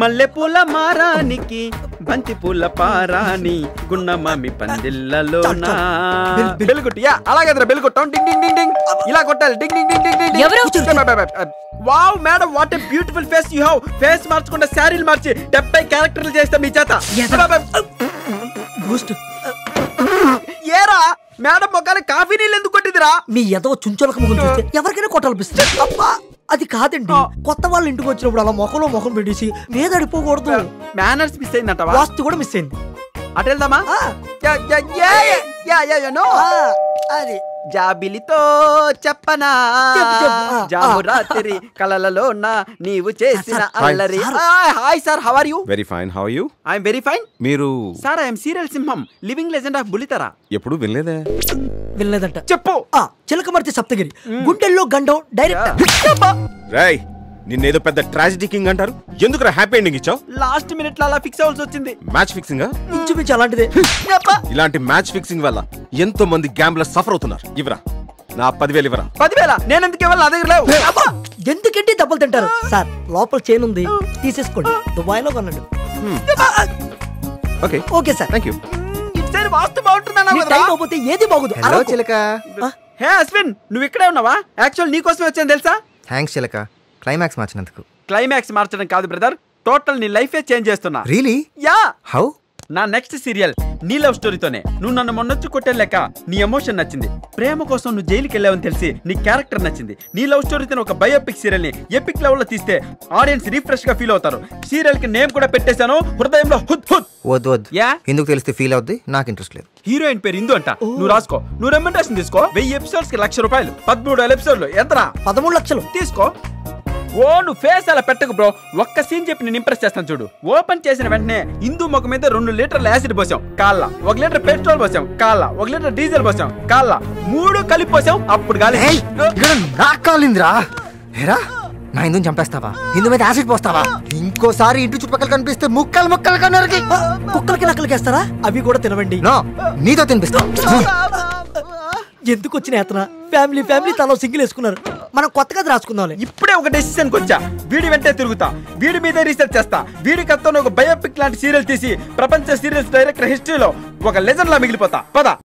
మల్లెపూల మారానికి బంతి పూల పారాని బెలుగుట్టు యా అలాగే బెల్ కొట్టాం డింగ్ డింగ్ డింగ్ డింగ్. ఇలా కొట్టాలి. డింగ్ డింగ్ డింగ్ డింగ్ డింగ్. ఎవరు? Wow madam what a beautiful face you have face మార్చకుండా శారీలు మార్చి డెబ్బై క్యారెక్టర్లు చేస్తా మీ చేత. ఏరా మేడం మొక్కలు కాఫీ నీళ్ళు ఎందుకు కొట్టిందిరా? మీ ఎదవ చుంచులక చూస్తే ఎవరికైనా కొట్టాలనిపిస్తుంది. అబ్బా. అది కాదండి. కొత్త వాళ్ళ ఇంటికి వచ్చినప్పుడు అలా ముఖంలో ముఖం పెట్టేసి మీద అడిపోకూడదు మేనర్స్ మిస్ అయిందంటవా? వాస్తు కూడా మిస్ అయింది. అటు వెళ్దామా? అది. జాబిలితో చెప్పనా? జాబు. రాత్రి కలలలో నా నీవు చేసిన అల్లరి. Hi sir how are you very fine how you I'm very fine మీరు సార్ ఐఎమ్ సీరియల్ సింహం లివింగ్ లెజెండ్ ఆఫ్ బులితరా ఎప్పుడు వినలేదే? వినలేదంట. చెప్పు. ఆ చిలకమర్తి సప్తగిరి. గుండెల్లో గండం డైరెక్ట్ రాయ్ నిన్నేదో పెద్ద ట్రాజిడీ కింగ్ అంటారు. ఎందుకు హ్యాపీ ఎండింగ్ ఇచ్చావు? లాస్ట్ మినిట్లో అలా ఫిక్స్ అవ్వాల్సి వచ్చింది. మ్యాచ్ ఫిక్సింగ్ ఇంచుమించు అలాంటిదే. ఇలాంటి మ్యాచ్ ఫిక్సింగ్ వల్ల ఎంతో మంది గ్యాంబ్లర్ సఫర్ అవుతున్నారు. ఇవరా నా పదివేలు ఇవరా పదివేల? నేను ఎందుకు ఇవ్వాలి? నా దగ్గర లేవు. ఎందుకంటే దెబ్బలు తింటారు. సార్ లోపల చైన్ ఉంది. తీసేసుకోండి. దుబాయ్లో కొన్నాడు okay. Okay sir. Thank you వాస్తు బాగుంటుందన్నా ఏది బాగుదు. హలో చిలక. హే అశ్విన్ నువ్వు ఇక్కడే ఉన్నావా? యాక్చువల్ నీకోసమే వచ్చాను తెలుసా? థ్యాంక్స్ చిలక. క్లైమాక్స్ మార్చినందుకు. క్లైమాక్స్ మార్చడం కాదు బ్రదర్. టోటల్ నీ లైఫే చేంజ్ చేస్తున్నా. Really yeah! హౌ నా నెక్స్ట్ సీరియల్ నీ లవ్ స్టోరీతోనే. నువ్వు నన్ను మొన్నొచ్చి కొట్టే లెక్క. నీ ఎమోషన్ నచ్చింది. ప్రేమ కోసం నువ్వు జైలుకి వెళ్ళావని తెలిసి నీ క్యారెక్టర్ నచ్చింది. నీ లవ్ స్టోరీతో ఒక బయోపిక్ సీరియల్ని ఎపిక్ లెవెల్లో తీస్తే ఆడియన్స్ రిఫ్రెష్గా ఫీల్ అవుతారు. సీరియల్కి నేమ్ కూడా పెట్టేశాను. హృదయంలో హుద్ హుద్. వద్దు వద్దు. యా? ఎందుకు తెలిస్తే ఫీల్ అవుద్ది? నాకు ఇంట్రెస్ట్ లేదు. హీరోయిన్ పేరు ఇందు అంట. నువ్వు రాసుకో. నువ్వు రెమ్యూనరేషన్ తీసుకో. వెయ్యి ఎపిసోడ్స్కి లక్ష రూపాయలు. పదమూడు వేల ఎపిసోడ్లు. ఎంతరా పదమూడు లక్షలు. తీసుకో. ఓ నువ్వు ఫేస్ అలా పెట్టకు బ్రో ఒక్క సీన్ చెప్పి నేను ఇంప్రెస్ చేస్తాను చూడు. ఓపెన్ చేసిన వెంటనే హిందూ ముఖం మీద రెండు లీటర్ల యాసిడ్ పోసాం. కాళ్ళ. ఒక లీటర్ పెట్రోల్ పోసాం. కాళ్ళ. ఒక లీటర్ డీజిల్ పోసాం. కాళ్ళ. మూడు కలిపి పోసాం. అప్పుడు గాలి ఏయ్, ఇక్కడ నాకు కాలిందిరా ఏరా నా ఇందుని చంపేస్తావా? ఇందు మీద యాసిడ్ పోస్తావా? ఇంకోసారి ఇంటి చుట్టుపక్కల కనిపిస్తే ముక్కలు ముక్కలు కన్నరికి కుక్కలకి నక్కలకి వేస్తారా? అవి కూడా తినవండి. నో నీతో తినిపిస్తా. ఎందుకు వచ్చిన యాతన? ఫ్యామిలీ ఫ్యామిలీ తలో సింగిల్ వేసుకున్నారు. మనం కొత్తగా రాసుకుందాం ఇప్పుడే ఒక డెసిషన్ వచ్చా. వీడి వెంటే తిరుగుతా. వీడి మీదే రీసెర్చ్ చేస్తా. వీడి కత్తో ఒక బయోపిక్ లాంటి సీరియల్ తీసి ప్రపంచ సీరియల్స్ డైరెక్టర్ హిస్టరీలో ఒక లెజెండ్ లా మిగిలిపోతా. పద.